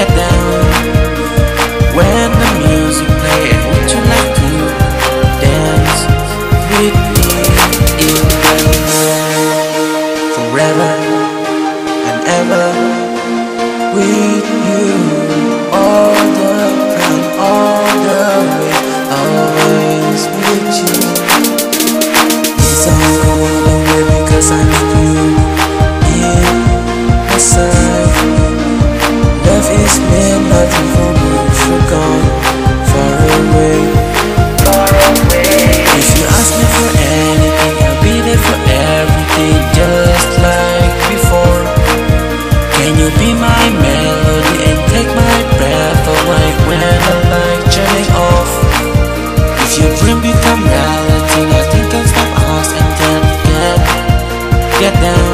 get down when the music plays. Would you like to dance with me in the night forever? get down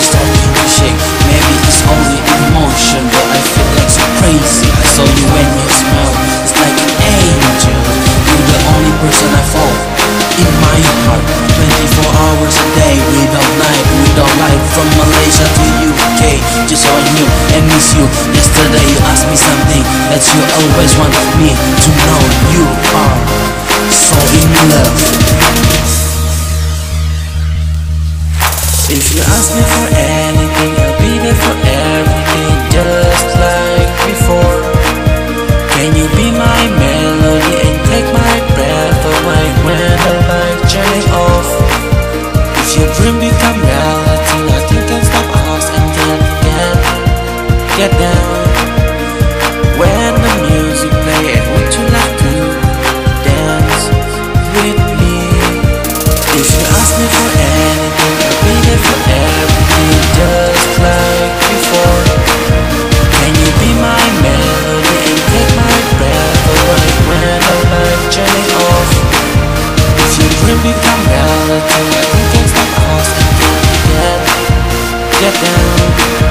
start Maybe it's only emotion But I feel like so crazy. I saw you when you smiled It's like an angel. You're the only person I fall In my heart 24 hours a day Without night, without light From Malaysia to UK Just on you and miss you. Yesterday you asked me something That you always want me to know. You are so in love. If you ask me good.